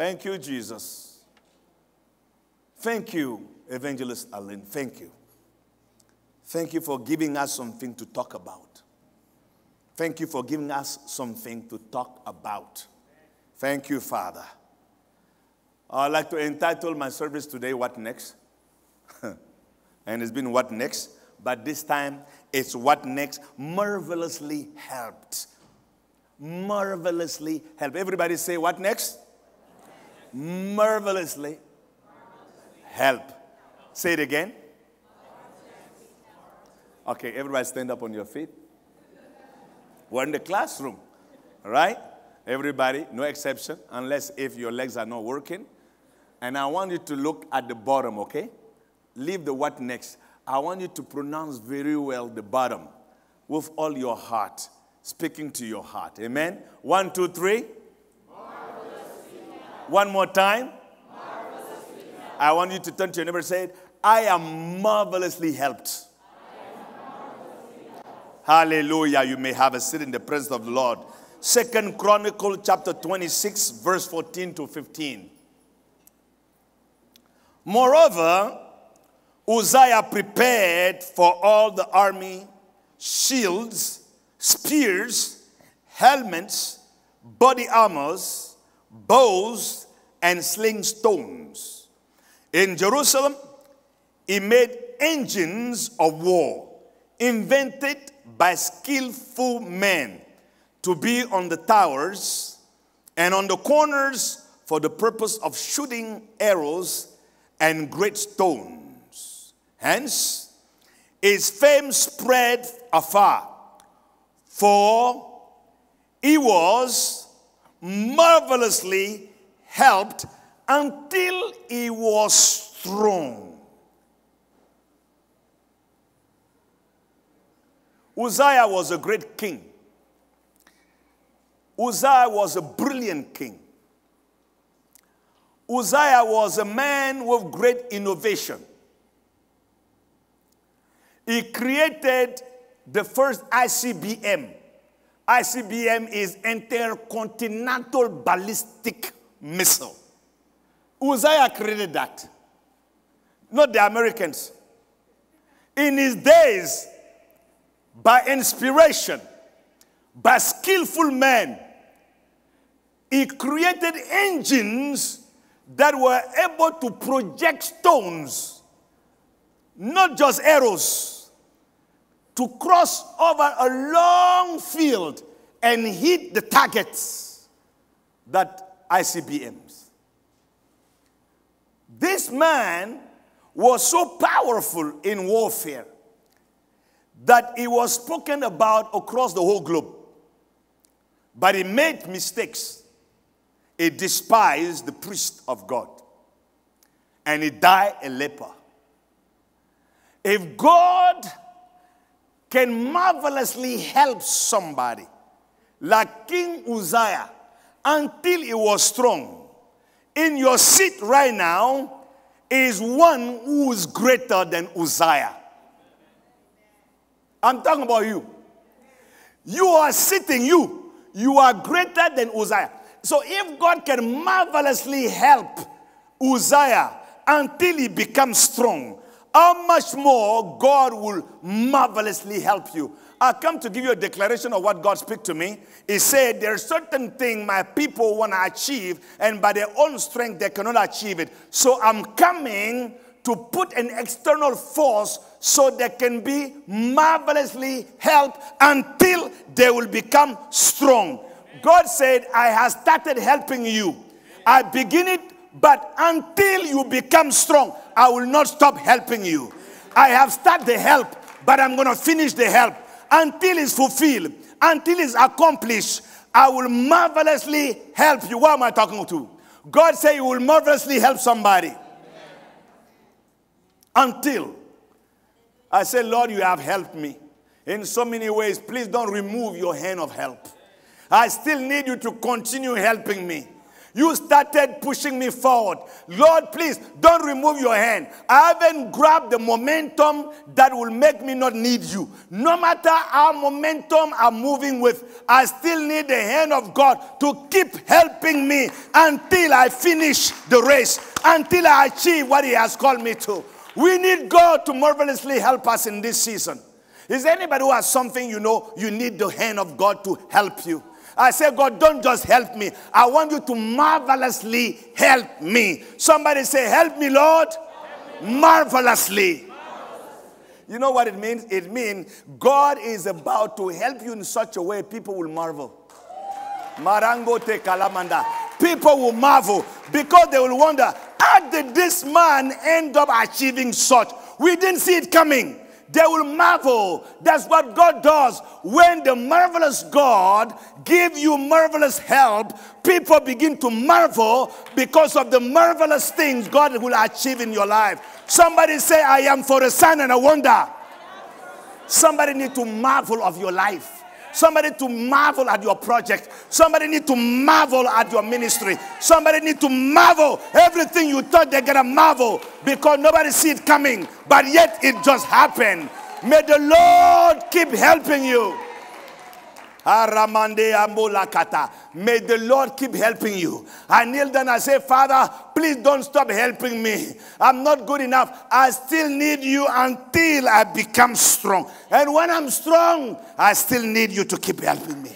Thank you, Jesus. Thank you, Evangelist Allen. Thank you. Thank you for giving us something to talk about. Thank you for giving us something to talk about. Thank you, Father. I'd like to entitle my service today, What Next? and it's been What Next? But this time it's What Next? Marvelously helped. Marvelously helped. Everybody say, What next? Marvelously help. Say it again. Okay, everybody stand up on your feet. We're in the classroom, right? Everybody, no exception, unless if your legs are not working. And I want you to look at the bottom, okay? Leave the what next. I want you to pronounce very well the bottom with all your heart, speaking to your heart. Amen? One, two, three. One more time. I want you to turn to your neighbor and say, I am marvelously helped. Hallelujah. You may have a seat in the presence of the Lord. Second Chronicle chapter 26, verse 14 to 15. Moreover, Uzziah prepared for all the army shields, spears, helmets, body armors, bows, and sling stones. In Jerusalem, he made engines of war invented by skillful men to be on the towers and on the corners for the purpose of shooting arrows and great stones. Hence, his fame spread afar, for he was marvelously helped until he was strong. Uzziah was a great king. Uzziah was a brilliant king. Uzziah was a man with great innovation. He created the first ICBM. ICBM is Intercontinental Ballistic Missile. Uzziah created that, not the Americans. In his days, by inspiration, by skillful men, he created engines that were able to project stones, not just arrows, to cross over a long field and hit the targets that ICBMs. This man was so powerful in warfare that he was spoken about across the whole globe. But he made mistakes. He despised the priest of God. And he died a leper. If God can marvelously help somebody, like King Uzziah, until he was strong, in your seat right now is one who is greater than Uzziah. I'm talking about you. You are sitting, you. You are greater than Uzziah. So if God can marvelously help Uzziah until he becomes strong, how much more God will marvelously help you. I come to give you a declaration of what God spoke to me. He said, There are certain things my people want to achieve, and by their own strength, they cannot achieve it. So I'm coming to put an external force so they can be marvelously helped until they will become strong. God said, I have started helping you. I begin it, but until you become strong, I will not stop helping you. I have started the help, but I'm going to finish the help until it's fulfilled, until it's accomplished. I will marvelously help you. What am I talking to? God said, You will marvelously help somebody until I say, Lord, you have helped me in so many ways. Please don't remove your hand of help. I still need you to continue helping me. You started pushing me forward. Lord, please don't remove your hand. I haven't grabbed the momentum that will make me not need you. No matter how momentum I'm moving with, I still need the hand of God to keep helping me until I finish the race, until I achieve what He has called me to. We need God to marvelously help us in this season. Is anybody who has something you know you need the hand of God to help you? I say, God, don't just help me. I want you to marvelously help me. Somebody say, Help me, Lord. Marvelously. You know what it means? It means God is about to help you in such a way people will marvel. Marango te kalamanda. People will marvel because they will wonder, how did this man end up achieving such? We didn't see it coming. They will marvel. That's what God does. When the marvelous God give you marvelous help, people begin to marvel because of the marvelous things God will achieve in your life. Somebody say, I am for a sign and a wonder. Somebody need to marvel of your life. Somebody to marvel at your project. Somebody need to marvel at your ministry. Somebody need to marvel everything you thought they're gonna marvel because nobody see it coming, but yet it just happened. May the Lord keep helping you. May the Lord keep helping you. I kneel down and I say, Father, please don't stop helping me. I'm not good enough. I still need you until I become strong. And when I'm strong, I still need you to keep helping me.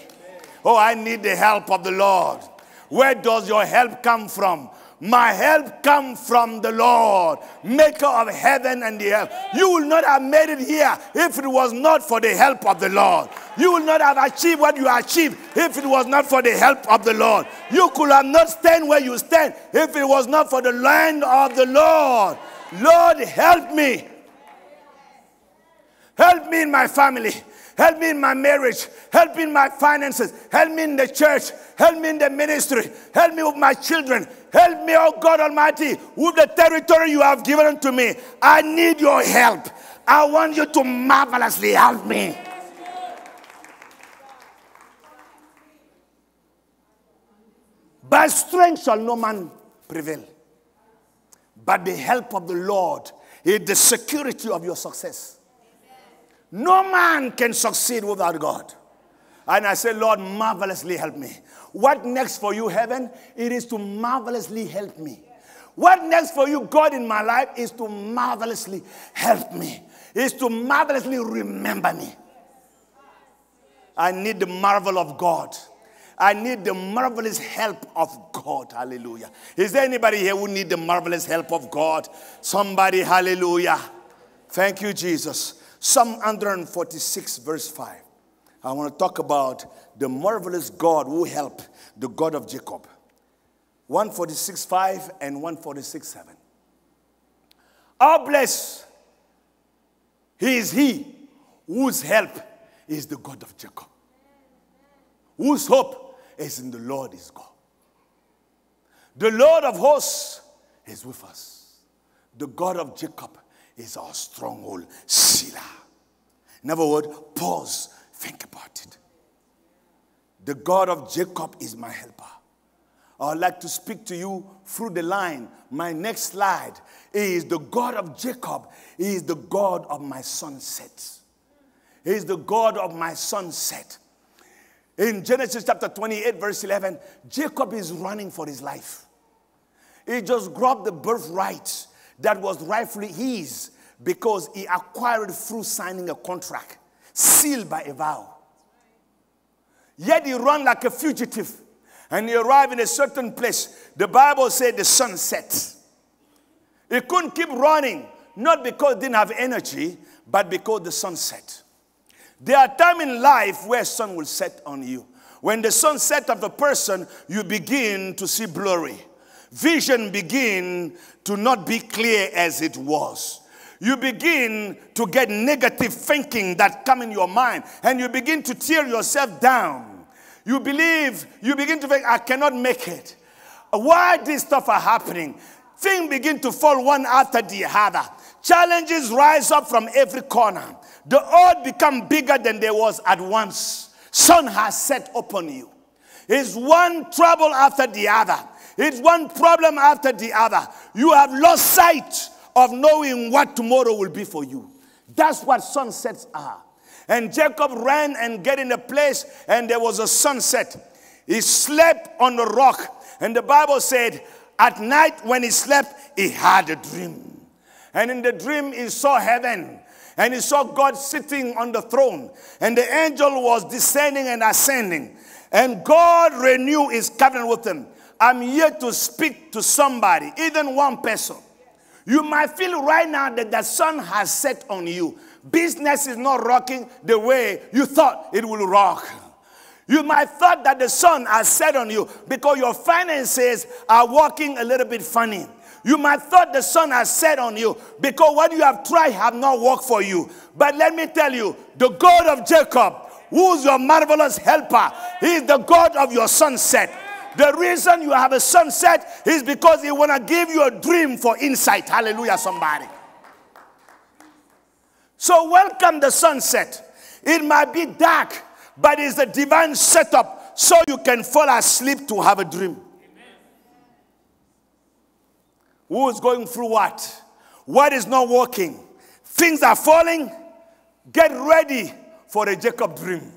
Oh, I need the help of the Lord. Where does your help come from? My help come from the Lord, maker of heaven and the earth. You will not have made it here if it was not for the help of the Lord. You will not have achieved what you achieved if it was not for the help of the Lord. You could have not stand where you stand if it was not for the land of the Lord. Lord, help me. Help me in my family. Help me in my marriage. Help me in my finances. Help me in the church. Help me in the ministry. Help me with my children. Help me, oh God Almighty, with the territory you have given to me. I need your help. I want you to marvelously help me. By strength shall no man prevail. But the help of the Lord is the security of your success. No man can succeed without God. And I say, Lord, marvelously help me. What next for you, heaven? It is to marvelously help me. What next for you, God, in my life, is to marvelously help me, is to marvelously remember me. I need the marvel of God. I need the marvelous help of God. Hallelujah. Is there anybody here who need the marvelous help of God? Somebody, hallelujah. Thank you, Jesus. Psalm 146, verse 5. I want to talk about the marvelous God who helped the God of Jacob. 146, 5 and 146, 7. How blessed he is he whose help is the God of Jacob, whose hope is in the Lord is God. The Lord of hosts is with us. The God of Jacob is our stronghold, Selah. In other words, pause, think about it. The God of Jacob is my helper. I'd like to speak to you through the line. My next slide is the God of Jacob, he is the God of my sunset. He is the God of my sunset. In Genesis chapter 28, verse 11, Jacob is running for his life. He just grabbed the birthright that was rightfully his because he acquired through signing a contract, sealed by a vow. Yet he ran like a fugitive and he arrived in a certain place. The Bible said the sun set. He couldn't keep running, not because he didn't have energy, but because the sun set. There are times in life where sun will set on you. When the sun set of a person, you begin to see blurry. Vision begin to not be clear as it was you begin to get negative thinking that come in your mind and you begin to tear yourself down. You believe, you begin to think, I cannot make it. Why these stuff are happening? Things begin to fall one after the other. Challenges rise up from every corner. The odds become bigger than they was at once. Sun has set upon you. It's one trouble after the other. It's one problem after the other. You have lost sight of knowing what tomorrow will be for you. That's what sunsets are. And Jacob ran and get in a place, and there was a sunset. He slept on the rock. And the Bible said, at night when he slept, he had a dream. And in the dream, he saw heaven. And he saw God sitting on the throne. And the angel was descending and ascending. And God renewed his covenant with him. I'm here to speak to somebody, even one person. You might feel right now that the sun has set on you. Business is not rocking the way you thought it would rock. You might thought that the sun has set on you because your finances are working a little bit funny. You might thought the sun has set on you because what you have tried have not worked for you. But let me tell you, the God of Jacob, who's your marvelous helper, he is the God of your sunset. The reason you have a sunset is because he want to give you a dream for insight. Hallelujah, somebody. So welcome the sunset. It might be dark, but it's a divine setup so you can fall asleep to have a dream. Who is going through what? What is not working? Things are falling. Get ready for a Jacob dream.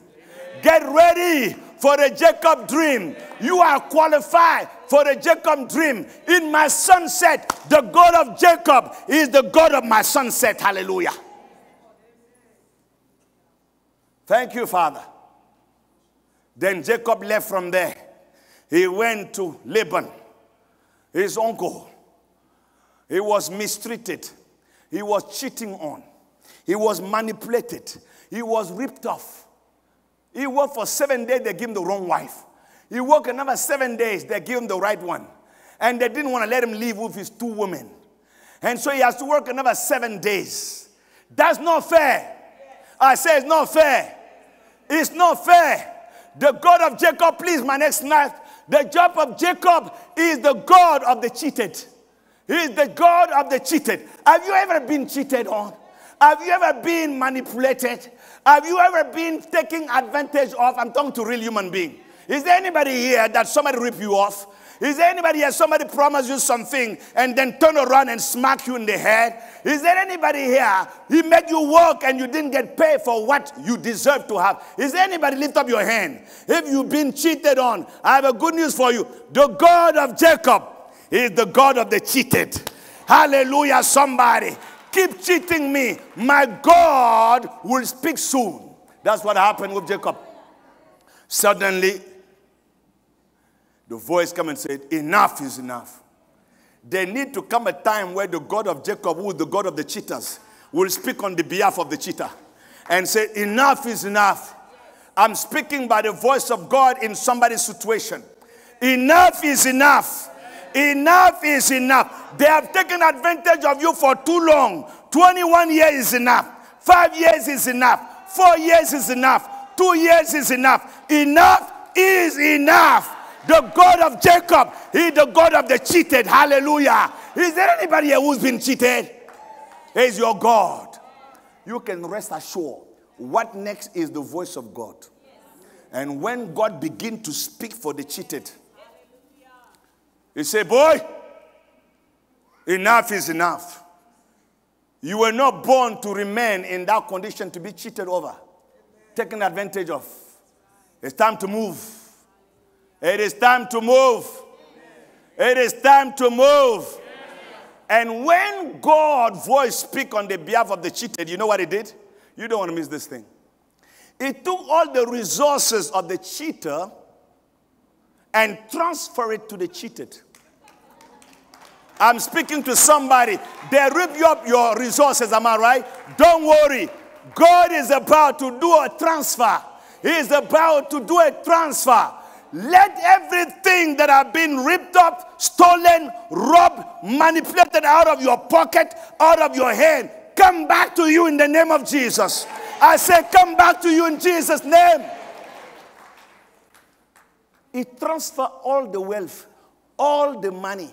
Get ready for a Jacob dream. You are qualified for a Jacob dream. In my sunset, the God of Jacob is the God of my sunset. Hallelujah. Thank you, Father. Then Jacob left from there. He went to Laban, his uncle. He was mistreated. He was cheating on. He was manipulated. He was ripped off. He worked for seven days, they gave him the wrong wife. He worked another seven days, they gave him the right one. And they didn't want to let him leave with his two women. And so he has to work another seven days. That's not fair. I say it's not fair. It's not fair. The God of Jacob, please, my next night. The job of Jacob is the God of the cheated. He is the God of the cheated. Have you ever been cheated on? Have you ever been manipulated? Have you ever been taken advantage of? I'm talking to real human being. Is there anybody here that somebody rip you off? Is there anybody here, somebody promised you something and then turn around and smack you in the head? Is there anybody here, he made you work and you didn't get paid for what you deserve to have? Is there anybody, lift up your hand. If you've been cheated on, I have a good news for you. The God of Jacob is the God of the cheated. Hallelujah, somebody. Keep cheating me. My God will speak soon. That's what happened with Jacob. Suddenly, the voice came and said, Enough is enough. There need to come a time where the God of Jacob, who is the God of the cheaters, will speak on the behalf of the cheater and say, Enough is enough. I'm speaking by the voice of God in somebody's situation. Enough is enough. Enough is enough. They have taken advantage of you for too long. 21 years is enough. Five years is enough. Four years is enough. Two years is enough. Enough is enough. The God of Jacob, He the God of the cheated. Hallelujah. Is there anybody here who's been cheated? He's your God. You can rest assured. What next is the voice of God. And when God begin to speak for the cheated, He say, boy, enough is enough. You were not born to remain in that condition to be cheated over, taken advantage of. It's time to move. It is time to move. It is time to move. And when God voice speak on the behalf of the cheated, you know what he did? You don't want to miss this thing. He took all the resources of the cheater and transfer it to the cheated. I'm speaking to somebody. They rip you up your resources, am I right? Don't worry. God is about to do a transfer. He is about to do a transfer. Let everything that have been ripped up, stolen, robbed, manipulated out of your pocket, out of your hand, come back to you in the name of Jesus. I say, come back to you in Jesus' name. He transfer all the wealth, all the money,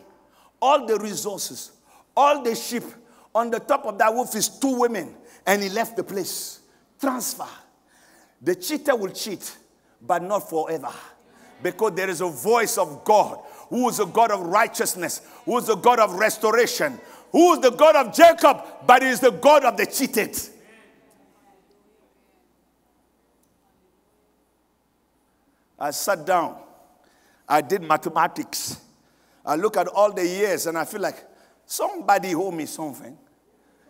all the resources, all the sheep. On the top of that wolf is two women, and he left the place. Transfer. The cheater will cheat, but not forever because there is a voice of God who is the God of righteousness, who is the God of restoration, who is the God of Jacob, but he is the God of the cheated. I sat down. I did mathematics. I look at all the years and I feel like somebody owe me something.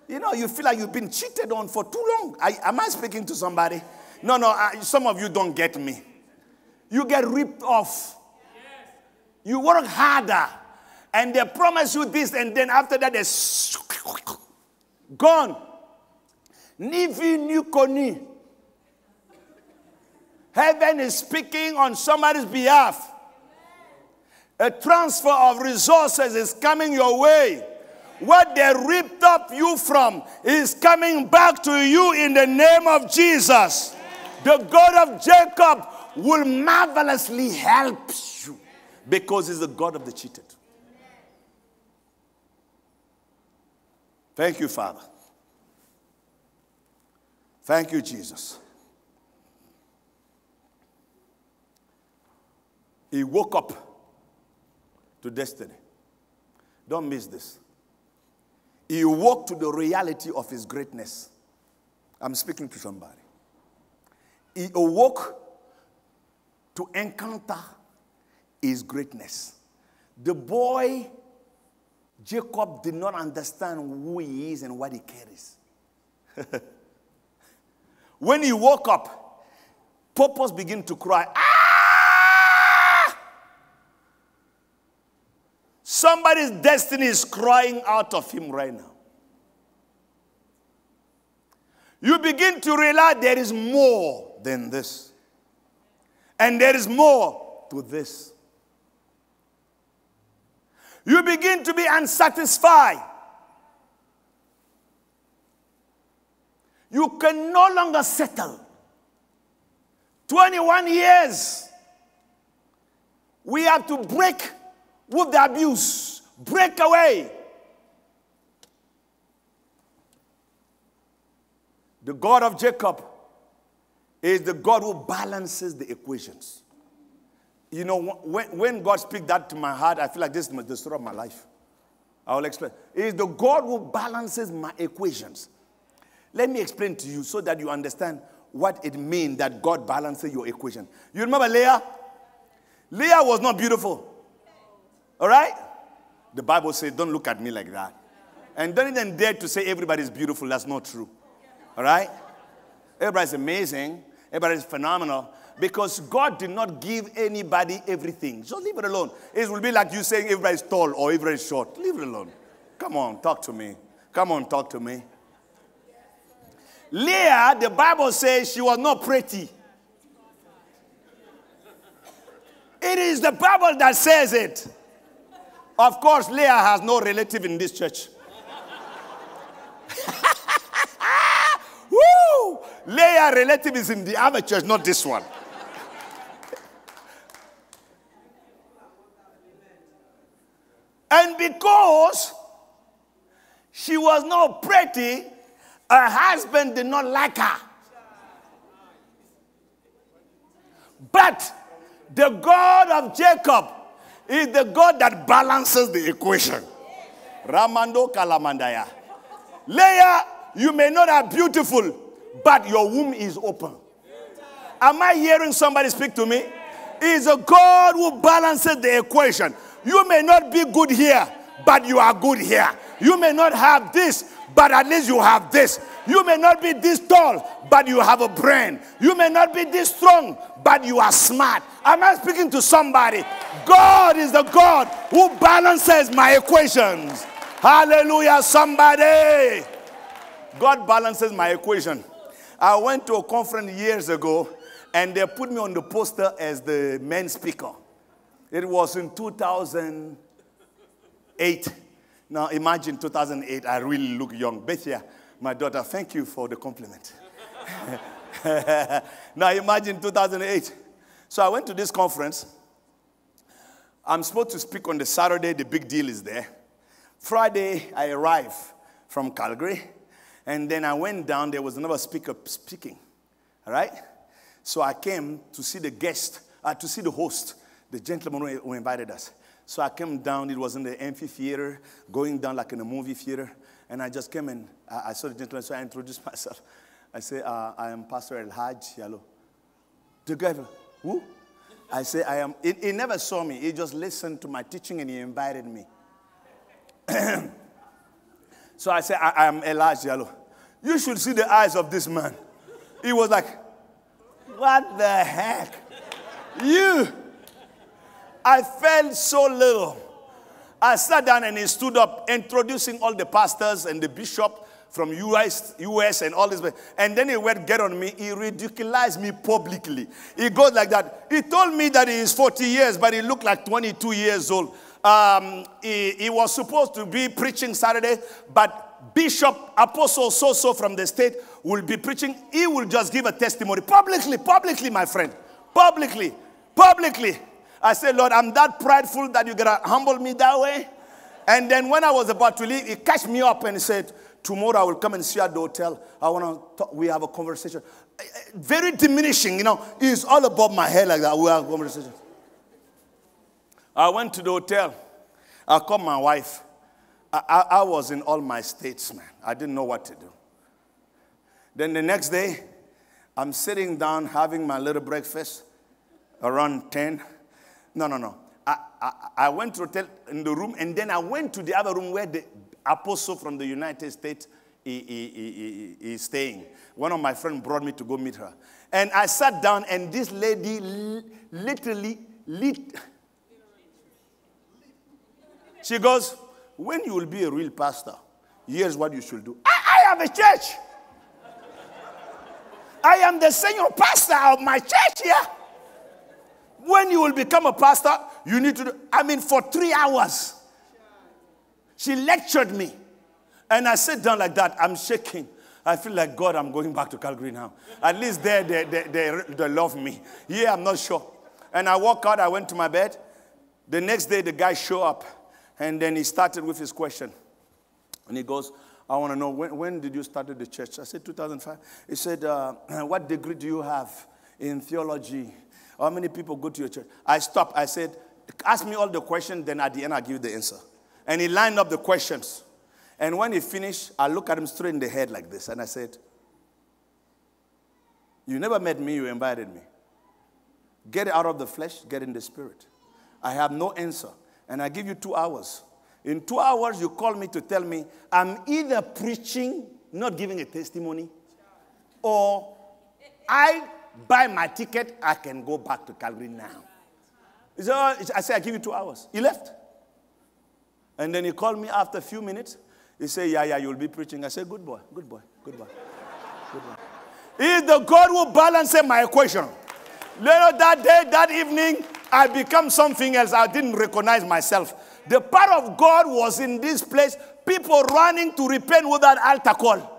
You know, you feel like you've been cheated on for too long. I, am I speaking to somebody? No, no, I, some of you don't get me. You get ripped off. You work harder, and they promise you this, and then after that, they're gone. Nivi Nukoni. Heaven is speaking on somebody's behalf. A transfer of resources is coming your way. What they ripped up you from is coming back to you in the name of Jesus. The God of Jacob will marvelously help you because he's the God of the cheated. Thank you, Father. Thank you, Jesus. He woke up to destiny. Don't miss this. He woke to the reality of his greatness. I'm speaking to somebody. He awoke to encounter his greatness. The boy, Jacob, did not understand who he is and what he carries. when he woke up, purpose began to cry, ah! Somebody's destiny is crying out of him right now. You begin to realize there is more than this. And there is more to this. You begin to be unsatisfied. You can no longer settle. 21 years. We have to break with the abuse, break away. The God of Jacob is the God who balances the equations. You know, when, when God speaks that to my heart, I feel like this is the must destroy my life. I will explain. It is the God who balances my equations. Let me explain to you so that you understand what it means that God balances your equation. You remember Leah? Leah was not beautiful. All right? The Bible says, don't look at me like that. And don't even dare to say everybody's beautiful. That's not true. All right? Everybody's amazing. Everybody is phenomenal because God did not give anybody everything. Just leave it alone. It will be like you saying everybody's tall or everybody's short. Leave it alone. Come on, talk to me. Come on, talk to me. Leah, the Bible says she was not pretty. It is the Bible that says it. Of course, Leah has no relative in this church. Leah relative is in the other church, not this one. and because she was not pretty, her husband did not like her. But the God of Jacob is the God that balances the equation. Ramando Kalamandaya. Leah, you may not have beautiful, but your womb is open. Am I hearing somebody speak to me? Is a God who balances the equation. You may not be good here, but you are good here. You may not have this, but at least you have this. You may not be this tall, but you have a brain. You may not be this strong, but you are smart. Am I speaking to somebody? God is the God who balances my equations. Hallelujah, somebody. God balances my equation. I went to a conference years ago and they put me on the poster as the main speaker. It was in 2008. Now imagine 2008, I really look young. Bethia, my daughter, thank you for the compliment. now imagine 2008. So I went to this conference. I'm supposed to speak on the Saturday, the big deal is there. Friday, I arrived from Calgary. And then I went down, there was another speaker speaking. All right? So I came to see the guest, uh, to see the host, the gentleman who invited us. So I came down. It was in the amphitheater, going down like in a movie theater. And I just came and I, I saw the gentleman, so I introduced myself. I said, uh, I am Pastor Elhadj Diallo. The guy, who? I say, I am. He, he never saw me. He just listened to my teaching and he invited me. so I said, I, I am Elhadj Diallo. You should see the eyes of this man. He was like, What the heck? You. I felt so little. I sat down and he stood up, introducing all the pastors and the bishop from US, US and all this. And then he went get on me. He ridiculized me publicly. He goes like that. He told me that he is 40 years, but he looked like 22 years old. Um, he, he was supposed to be preaching Saturday, but Bishop Apostle So-So from the state will be preaching. He will just give a testimony publicly, publicly, my friend. Publicly, publicly. I said, Lord, I'm that prideful that you're going to humble me that way. And then when I was about to leave, he catch me up and said, tomorrow I will come and see you at the hotel. I want to we have a conversation. Eh, eh, very diminishing, you know. It's all above my head like that. We have a conversation. I went to the hotel. I called my wife. I, I, I was in all my states, man. I didn't know what to do. Then the next day, I'm sitting down having my little breakfast around 10. No, no, no. I, I, I went to hotel in the room and then I went to the other room where the apostle from the United States is staying. One of my friends brought me to go meet her. And I sat down and this lady literally lit. She goes, when you will be a real pastor, here's what you should do. I, I have a church. I am the senior pastor of my church here. When you will become a pastor, you need to do, I mean, for three hours. She lectured me. And I sat down like that. I'm shaking. I feel like, God, I'm going back to Calgary now. At least there, they, they, they, they love me. Yeah, I'm not sure. And I walked out. I went to my bed. The next day, the guy show up. And then he started with his question. And he goes, I want to know, when, when did you start the church? I said, 2005. He said, uh, what degree do you have in theology? How many people go to your church? I stopped. I said, ask me all the questions, then at the end I'll give you the answer. And he lined up the questions. And when he finished, I looked at him straight in the head like this, and I said, You never met me, you invited me. Get out of the flesh, get in the spirit. I have no answer. And I give you two hours. In two hours, you call me to tell me I'm either preaching, not giving a testimony, or I buy my ticket, I can go back to Calgary now. So oh, I said, I give you two hours. He left. And then he called me after a few minutes. He said, Yeah, yeah, you'll be preaching. I said, Good boy, good boy, good boy. Good boy. He's the God who balances my equation. Later that day, that evening, I become something else. I didn't recognize myself. The power of God was in this place. People running to repent without altar call.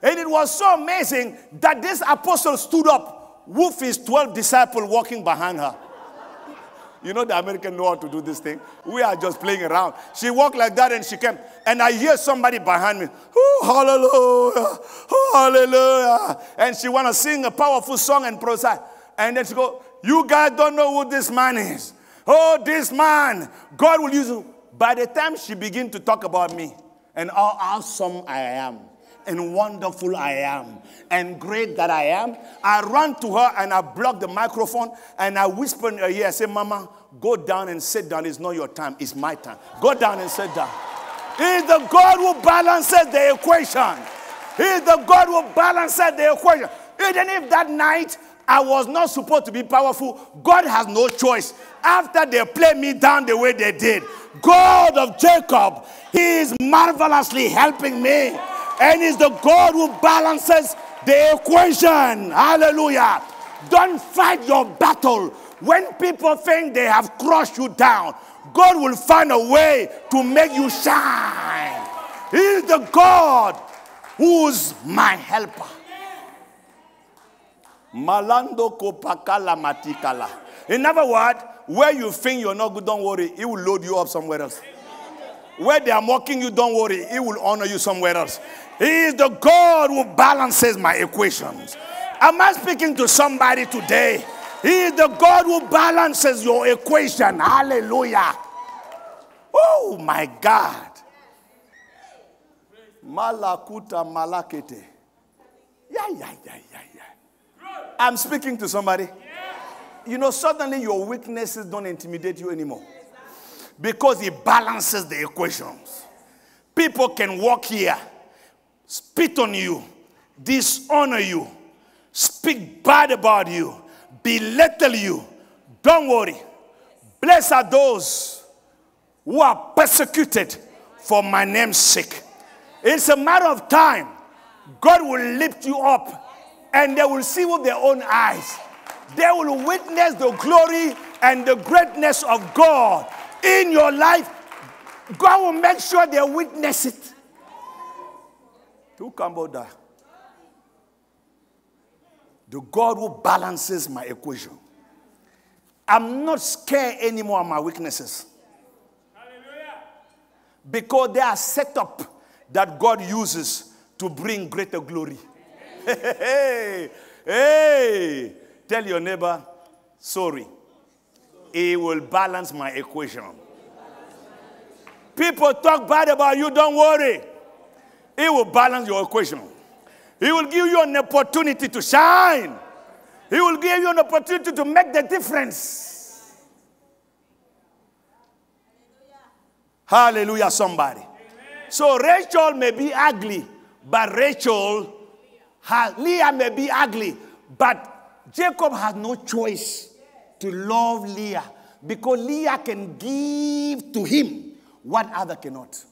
And it was so amazing that this apostle stood up with his 12 disciples walking behind her. You know the American know how to do this thing. We are just playing around. She walked like that and she came. And I hear somebody behind me. Oh, hallelujah. Oh, hallelujah. And she want to sing a powerful song and prophesy. And then she go, you guys don't know who this man is. Oh, this man. God will use you. By the time she begin to talk about me and how awesome I am and wonderful I am and great that I am. I run to her and I block the microphone and I whisper in her ear, I say, Mama, go down and sit down. It's not your time, it's my time. Go down and sit down. He's the God who balances the equation. He's the God who balances the equation. Even if that night I was not supposed to be powerful, God has no choice. After they play me down the way they did, God of Jacob, He is marvelously helping me and is the God who balances the equation. Hallelujah. Don't fight your battle. When people think they have crushed you down, God will find a way to make you shine. He is the God who's my helper. Malando kopakala matikala. In other words, where you think you're not good, don't worry. He will load you up somewhere else. Where they are mocking you, don't worry. He will honor you somewhere else. He is the God who balances my equations. Am I speaking to somebody today? He is the God who balances your equation. Hallelujah. Oh my God. Malakuta malakete. Yeah, yeah, yeah, yeah, yeah. I'm speaking to somebody. You know, suddenly your weaknesses don't intimidate you anymore because he balances the equations. People can walk here, spit on you, dishonor you, speak bad about you, belittle you. Don't worry. Blessed are those who are persecuted for my name's sake. It's a matter of time. God will lift you up and they will see with their own eyes. They will witness the glory and the greatness of God in your life. God will make sure they witness it. To Cambodia. The God who balances my equation. I'm not scared anymore of my weaknesses. Hallelujah. Because they are set up that God uses to bring greater glory. Hey, hey, tell your neighbor, sorry. He will balance my equation. People talk bad about you, don't worry. He will balance your equation. He will give you an opportunity to shine. He will give you an opportunity to make the difference. Hallelujah, somebody. Amen. So Rachel may be ugly, but Rachel, Leah may be ugly, but Jacob has no choice to love Leah because Leah can give to him what other cannot.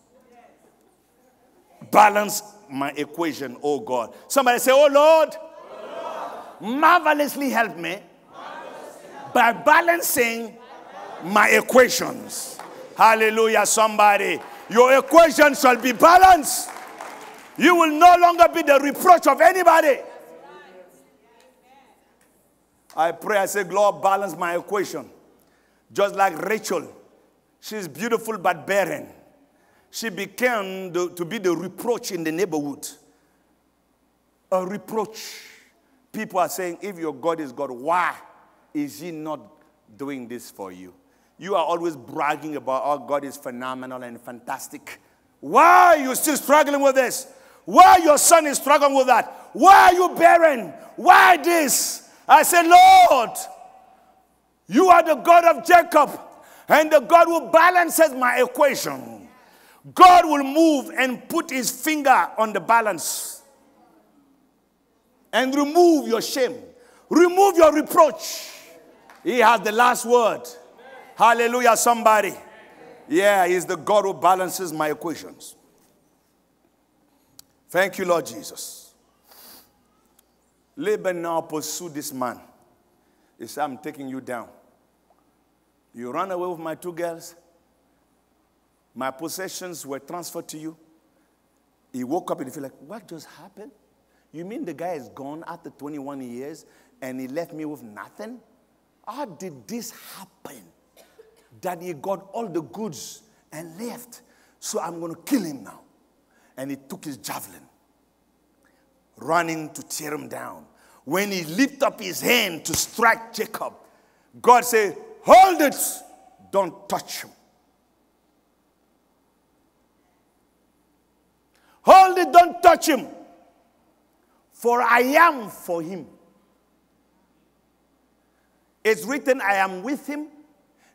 Balance my equation, oh God. Somebody say, Oh Lord, marvelously help me by balancing my equations. Hallelujah, somebody. Your equation shall be balanced. You will no longer be the reproach of anybody. I pray, I say, Lord, balance my equation. Just like Rachel, she's beautiful but barren she became the, to be the reproach in the neighborhood. A reproach. People are saying, if your God is God, why is He not doing this for you? You are always bragging about, oh, God is phenomenal and fantastic. Why are you still struggling with this? Why your son is struggling with that? Why are you barren? Why this? I said, Lord, you are the God of Jacob and the God who balances my equation. God will move and put his finger on the balance and remove your shame, remove your reproach. He has the last word. Hallelujah, somebody. Yeah, he's the God who balances my equations. Thank you, Lord Jesus. Laban now pursued this man. He said, I'm taking you down. You run away with my two girls. My possessions were transferred to you. He woke up and he felt like, what just happened? You mean the guy is gone after 21 years and he left me with nothing? How did this happen? That he got all the goods and left. So I'm going to kill him now. And he took his javelin, running to tear him down. When he lifted up his hand to strike Jacob, God said, Hold it, don't touch him. Hold it, don't touch him. For I am for him. It's written, I am with him.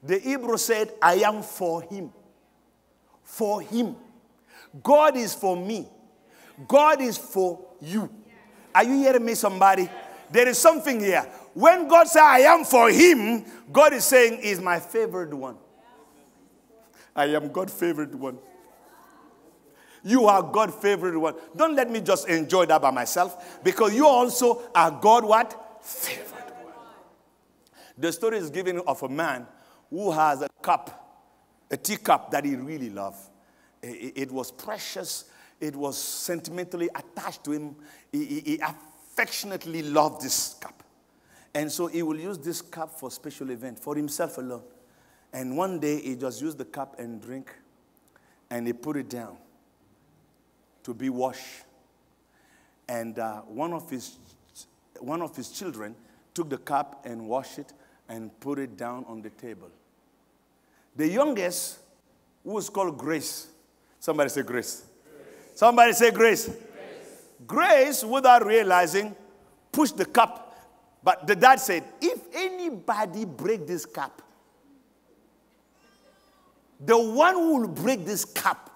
The Hebrew said, I am for him. For him. God is for me. God is for you. Are you hearing me, somebody? There is something here. When God says, I am for him, God is saying, Is my favored one. I am God's favorite one. You are God favorite one. Don't let me just enjoy that by myself because you also are God what? Favorite one. The story is given of a man who has a cup, a teacup that he really loved. It, was precious. It was sentimentally attached to him. He, affectionately loved this cup. And so he will use this cup for special event, for himself alone. And one day he just used the cup and drink, and he put it down to be washed. And uh, one, of his, one of his children took the cup and washed it and put it down on the table. The youngest who was called Grace. Somebody say grace. grace. Somebody say grace. grace. Grace, without realizing, pushed the cup. But the dad said, if anybody break this cup, the one who will break this cup,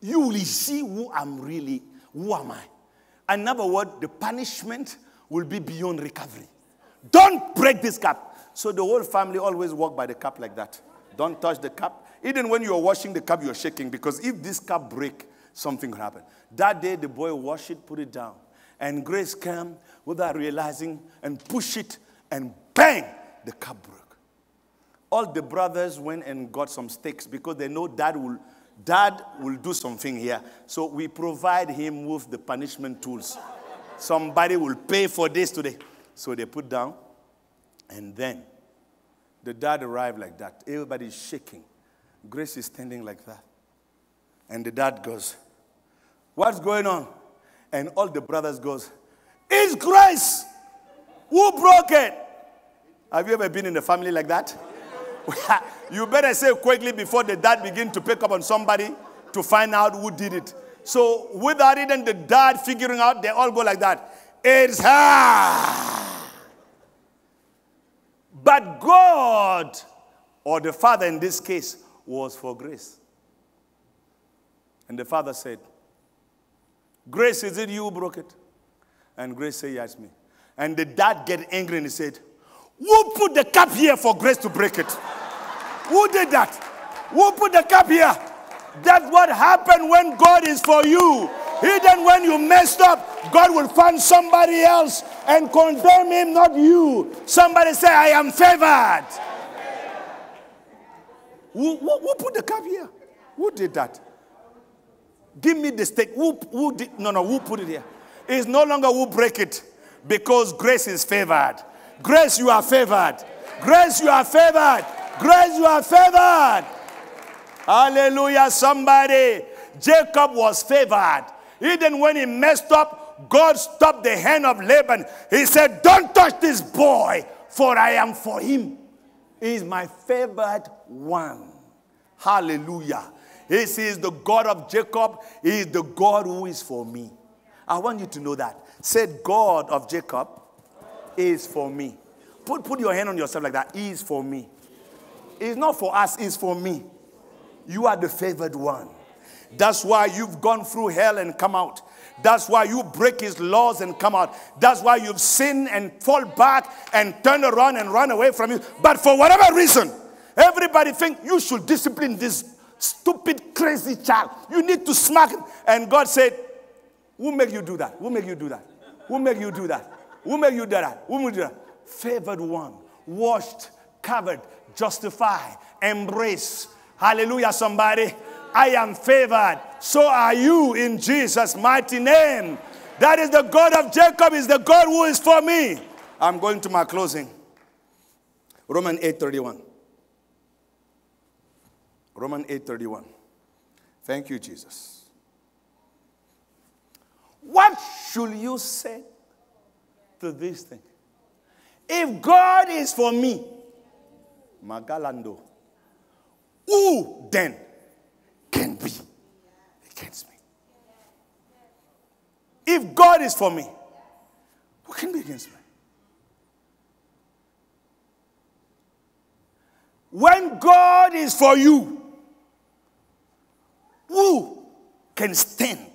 you will see who I'm really, who am I? In other words, the punishment will be beyond recovery. Don't break this cup. So the whole family always walk by the cup like that. Don't touch the cup. Even when you're washing the cup, you're shaking because if this cup break, something will happen. That day, the boy washed it, put it down. And Grace came without realizing and push it, and bang, the cup broke all the brothers went and got some sticks because they know dad will dad will do something here. So we provide him with the punishment tools. Somebody will pay for this today. So they put down. And then the dad arrived like that. Everybody's shaking. Grace is standing like that. And the dad goes what's going on? And all the brothers goes it's grace. Who broke it? Have you ever been in a family like that you better say quickly before the dad begin to pick up on somebody to find out who did it. So without even the dad figuring out, they all go like that. It's her. But God, or the father in this case, was for grace. And the father said, Grace, is it you who broke it? And Grace said, Yes, me. And the dad get angry and he said, Who put the cup here for Grace to break it? Who did that? Who put the cup here? That's what happened when God is for you. Even when you messed up, God will find somebody else and condemn him, not you. Somebody say, I am favored. Who, who, who put the cup here? Who did that? Give me the stake. Who, who did, no, no, who put it here? It's no longer who break it because grace is favored. Grace, you are favored. Grace, you are favored. Grace, you are favored. Hallelujah, somebody. Jacob was favored. Even when he messed up, God stopped the hand of Laban. He said, Don't touch this boy, for I am for him. He is my favored one. Hallelujah. He says, The God of Jacob is the God who is for me. I want you to know that. Said, God of Jacob is for me. Put, put your hand on yourself like that. He is for me. It's not for us, it's for me. You are the favored one. That's why you've gone through hell and come out. That's why you break his laws and come out. That's why you've sinned and fall back and turn around and run away from you. But for whatever reason, everybody think you should discipline this stupid, crazy child. You need to smack him. And God said, Who make you do that? Who make you do that? Who make you do that? Who make you do that? Who make you do that? Favored one, washed, covered, justify, embrace. Hallelujah, somebody. I am favored. So are you in Jesus' mighty name. That is the God of Jacob, is the God who is for me. I'm going to my closing. Roman 8:31. Roman 8:31. Thank you, Jesus. What should you say to this thing? If God is for me, Magalando. Who then can be against me? If God is for me, who can be against me? When God is for you, who can stand?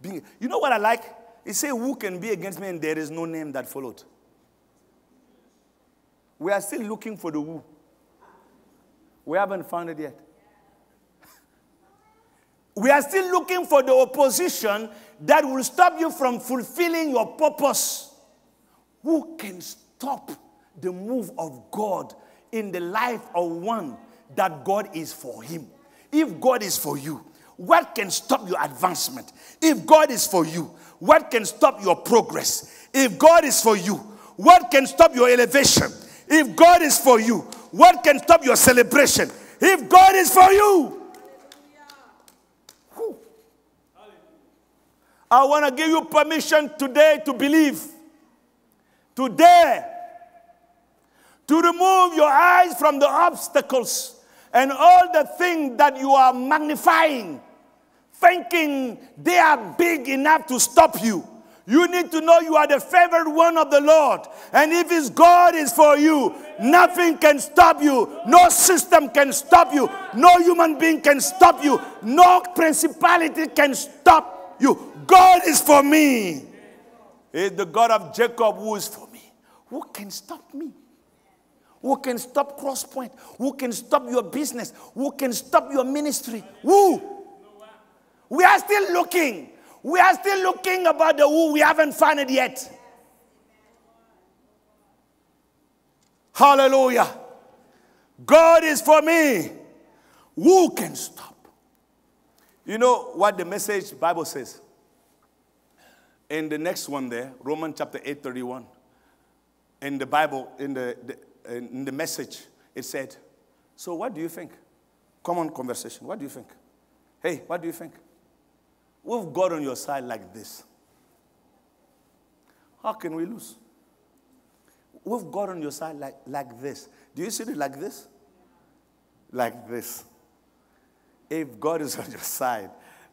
Being, You know what I like? He say, Who can be against me? And there is no name that followed. We are still looking for the who. We haven't found it yet. we are still looking for the opposition that will stop you from fulfilling your purpose. Who can stop the move of God in the life of one that God is for him? If God is for you, what can stop your advancement? If God is for you, what can stop your progress? If God is for you, what can stop your elevation? If God is for you, what can stop your celebration if God is for you? I want to give you permission today to believe. Today, to remove your eyes from the obstacles and all the things that you are magnifying, thinking they are big enough to stop you. You need to know you are the favored one of the Lord. And if His God is for you, nothing can stop you. No system can stop you. No human being can stop you. No principality can stop you. God is for me. The God of Jacob who is for me. Who can stop me? Who can stop CrossPointe? Who can stop your business? Who can stop your ministry? Who? We are still looking. We are still looking about the who. We haven't found it yet. Hallelujah. God is for me. Who can stop? You know what the message Bible says? In the next one there, Romans chapter 8, 31. In the Bible, in the, the in the message, it said, So what do you think? Common conversation. What do you think? Hey, what do you think? We've God on your side like this. How can we lose? We've God on your side like, like this. Do you see it like this? Like this. If God is on your side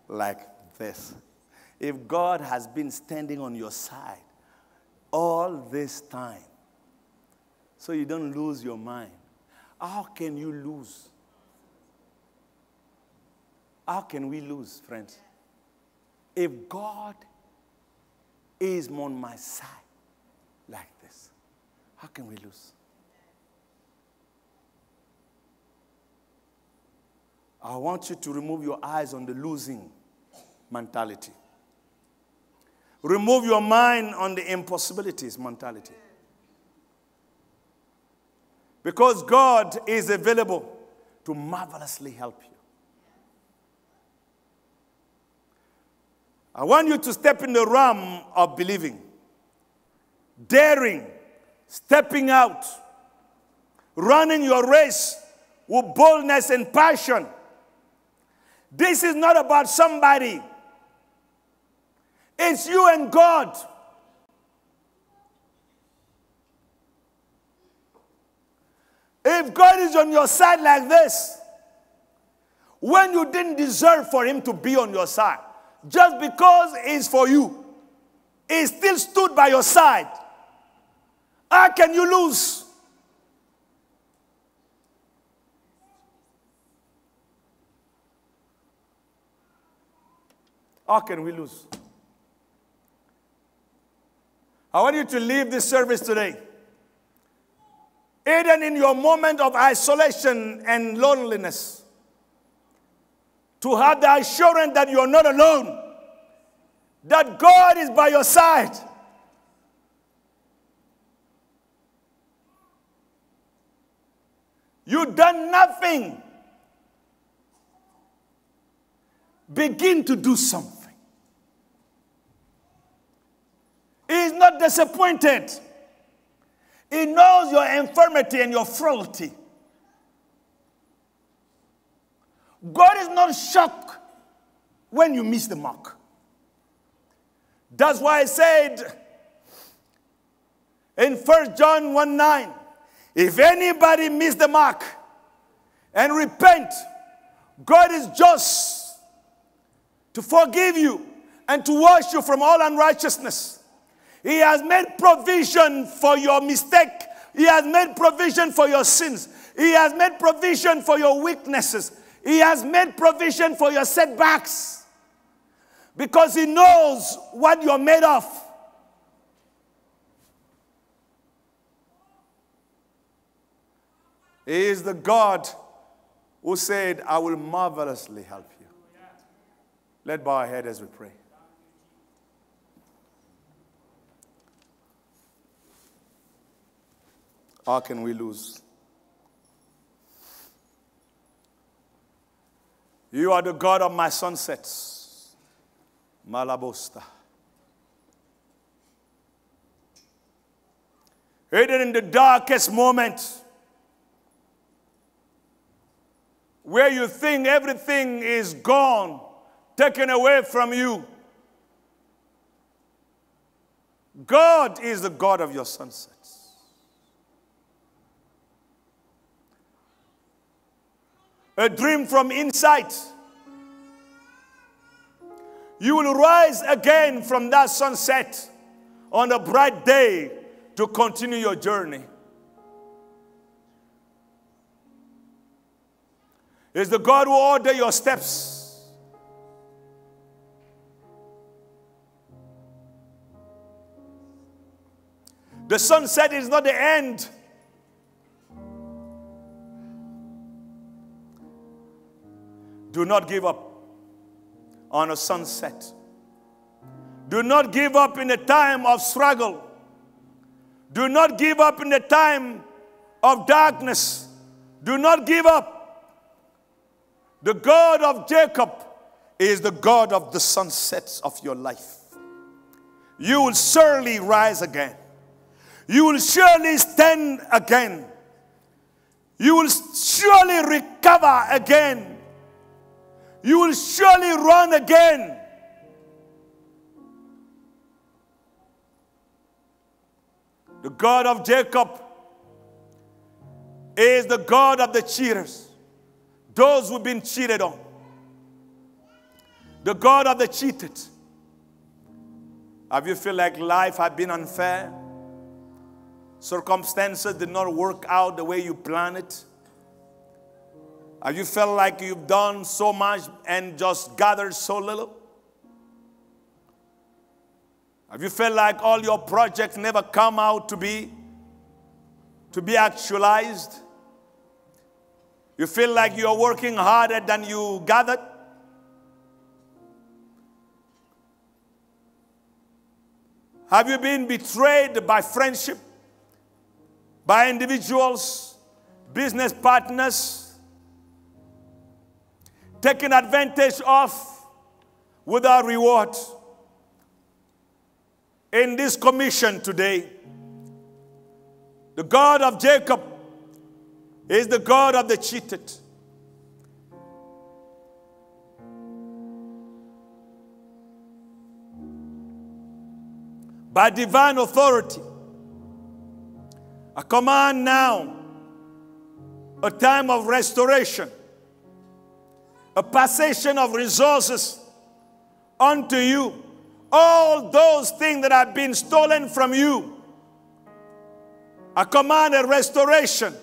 like this, if God has been standing on your side all this time, so you don't lose your mind, how can you lose? How can we lose, friends? If God is on my side like this, how can we lose? I want you to remove your eyes on the losing mentality. Remove your mind on the impossibilities mentality. Because God is available to marvelously help you. I want you to step in the realm of believing, daring, stepping out, running your race with boldness and passion. This is not about somebody, it's you and God. If God is on your side like this, when you didn't deserve for Him to be on your side, just because it's for you, it still stood by your side. How can you lose? How can we lose? I want you to leave this service today. Even in your moment of isolation and loneliness, to have the assurance that you're not alone, that God is by your side. You've done nothing. Begin to do something. He is not disappointed. He knows your infirmity and your frailty. God is not shocked when you miss the mark. That's why I said in 1 John 1 9, if anybody miss the mark and repent, God is just to forgive you and to wash you from all unrighteousness. He has made provision for your mistake. He has made provision for your sins. He has made provision for your weaknesses. He has made provision for your setbacks because He knows what you're made of. He is the God who said, I will marvelously help you. Let bow our head as we pray. How can we lose? You are the God of my sunsets. Malabosta. Even in the darkest moment, where you think everything is gone, taken away from you, God is the God of your sunsets. A dream from insight. You will rise again from that sunset on a bright day to continue your journey. Is the God who order your steps. The sunset is not the end. Do not give up on a sunset. Do not give up in a time of struggle. Do not give up in a time of darkness. Do not give up. The God of Jacob is the God of the sunsets of your life. You will surely rise again. You will surely stand again. You will surely recover again. You will surely run again. The God of Jacob is the God of the cheaters, those who've been cheated on. The God of the cheated. Have you feel like life had been unfair? Circumstances did not work out the way you planned it? Have you felt like you've done so much and just gathered so little? Have you felt like all your projects never come out to be to be actualized? You feel like you're working harder than you gathered? Have you been betrayed by friendship, by individuals, business partners? Taken advantage of without reward. In this commission today, the God of Jacob is the God of the cheated. By divine authority, I command now a time of restoration a passation of resources unto you. All those things that have been stolen from you. I command a restoration,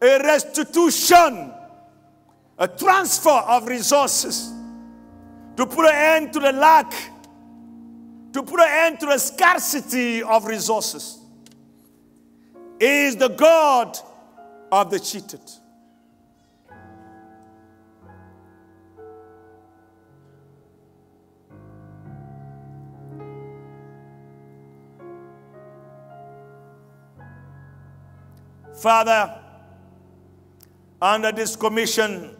a restitution, a transfer of resources to put an end to the lack, to put an end to the scarcity of resources. is the God of the cheated. Father, under this commission,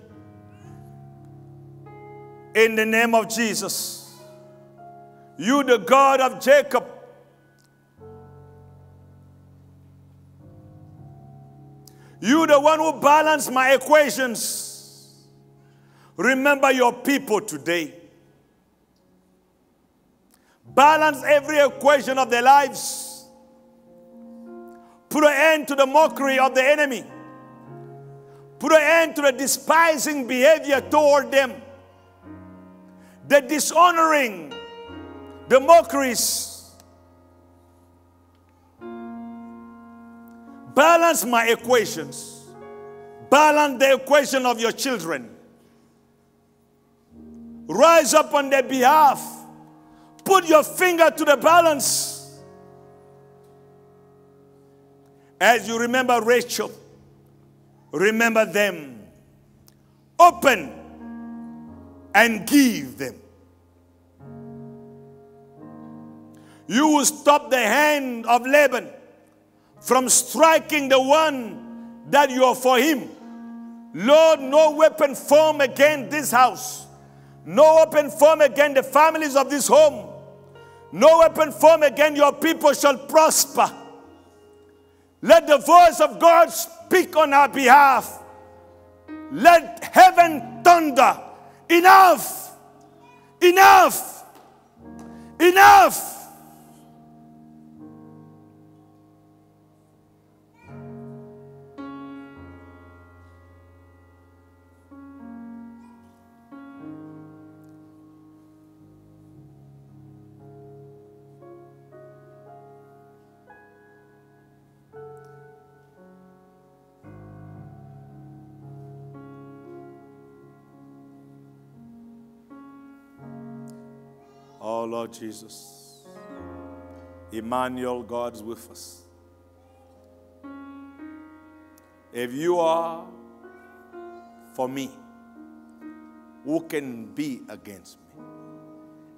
in the name of Jesus, you, the God of Jacob, you, the one who balanced my equations, remember your people today. Balance every equation of their lives Put an end to the mockery of the enemy. Put an end to the despising behavior toward them. The dishonoring, the mockeries. Balance my equations. Balance the equation of your children. Rise up on their behalf. Put your finger to the balance As you remember Rachel, remember them. Open and give them. You will stop the hand of Laban from striking the one that you are for him. Lord, no weapon form against this house, no weapon form against the families of this home, no weapon form against your people shall prosper. Let the voice of God speak on our behalf. Let heaven thunder. Enough! Enough! Enough! Lord Jesus. Emmanuel, God's with us. If you are for me, who can be against me?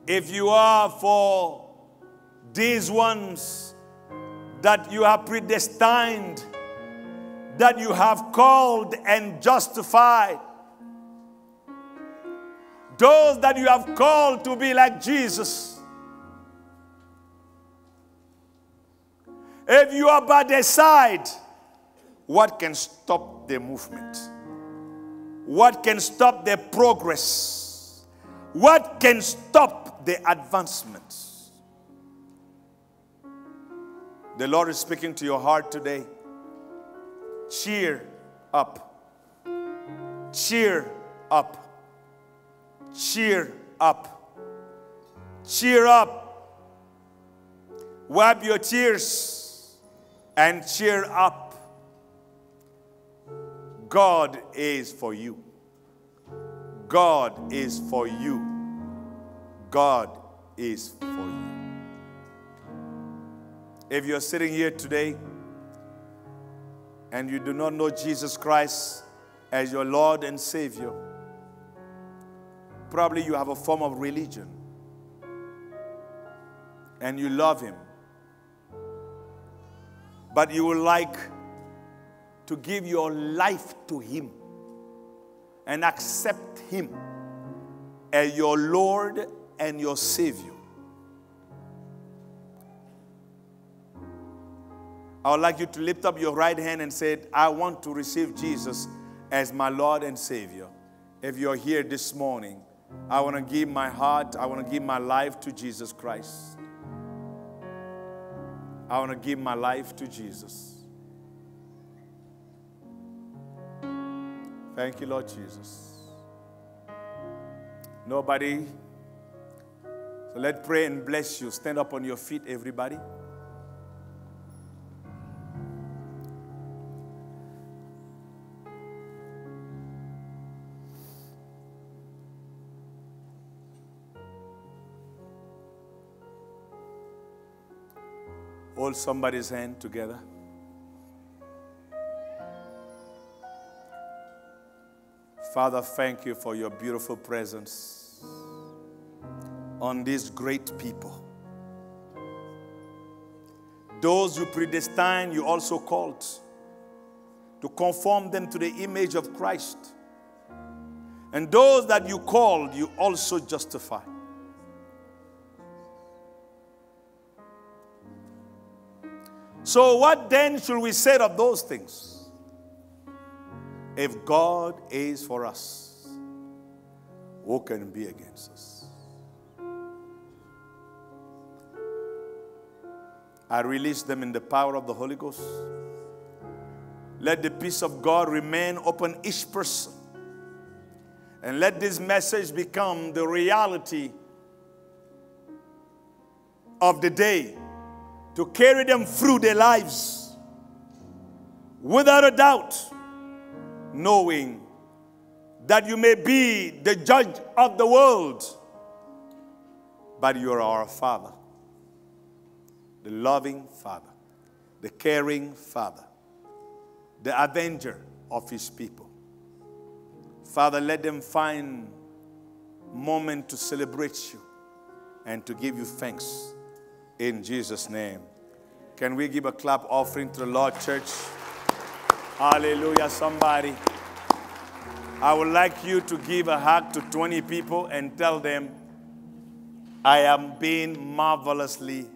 If you are for these ones that you have predestined, that you have called and justified, those that you have called to be like Jesus. If you are by their side, what can stop the movement? What can stop the progress? What can stop the advancement? The Lord is speaking to your heart today. Cheer up. Cheer up. Cheer up. Cheer up. Wipe your tears and cheer up. God is for you. God is for you. God is for you. If you're sitting here today and you do not know Jesus Christ as your Lord and Savior, probably you have a form of religion and you love Him, but you would like to give your life to Him and accept Him as your Lord and your Savior. I would like you to lift up your right hand and say, I want to receive Jesus as my Lord and Savior. If you're here this morning, I want to give my heart, I want to give my life to Jesus Christ. I want to give my life to Jesus. Thank you, Lord Jesus. Nobody. So let's pray and bless you. Stand up on your feet, everybody. Hold somebody's hand together. Father, thank you for your beautiful presence on these great people. Those you predestined, you also called to conform them to the image of Christ. And those that you called, you also justified. So, what then should we say of those things? If God is for us, who can be against us? I release them in the power of the Holy Ghost. Let the peace of God remain upon each person. And let this message become the reality of the day to carry them through their lives without a doubt, knowing that you may be the judge of the world, but you are our Father, the loving Father, the caring Father, the avenger of His people. Father, let them find moment to celebrate you and to give you thanks in Jesus' name. Can we give a clap offering to the Lord, church? Hallelujah, somebody. I would like you to give a hug to 20 people and tell them, I am being marvelously.